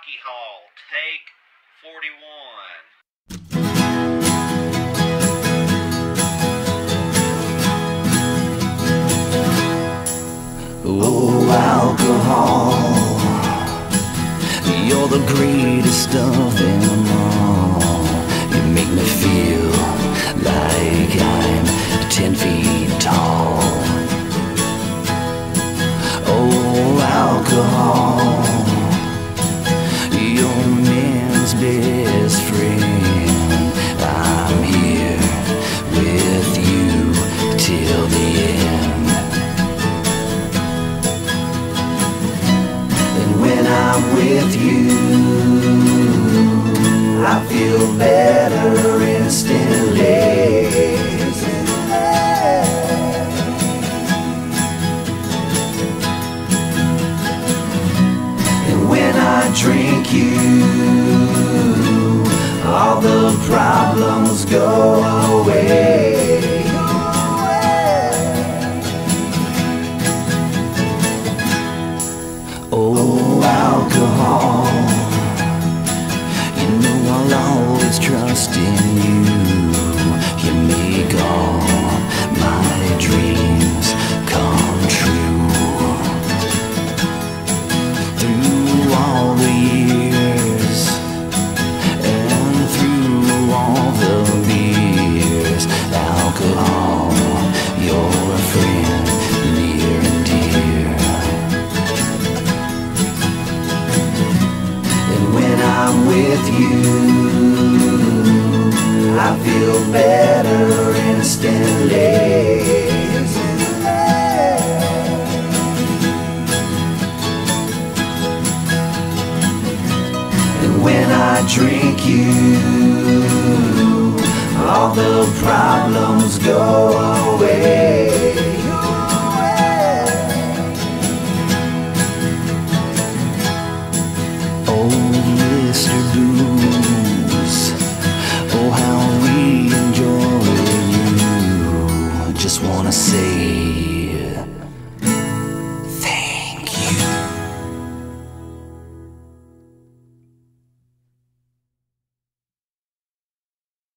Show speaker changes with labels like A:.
A: Rocky Hall, take 41.
B: Oh, alcohol, you're the greatest of them all. I'm with you, I feel better instantly. And when I drink you, all the problems go away. I'll always trust in you. You make all my dreams come true. Through all the years and through all the beers, alcohol, I'm with you, I feel better instantly. And when I drink you, all the problems go away.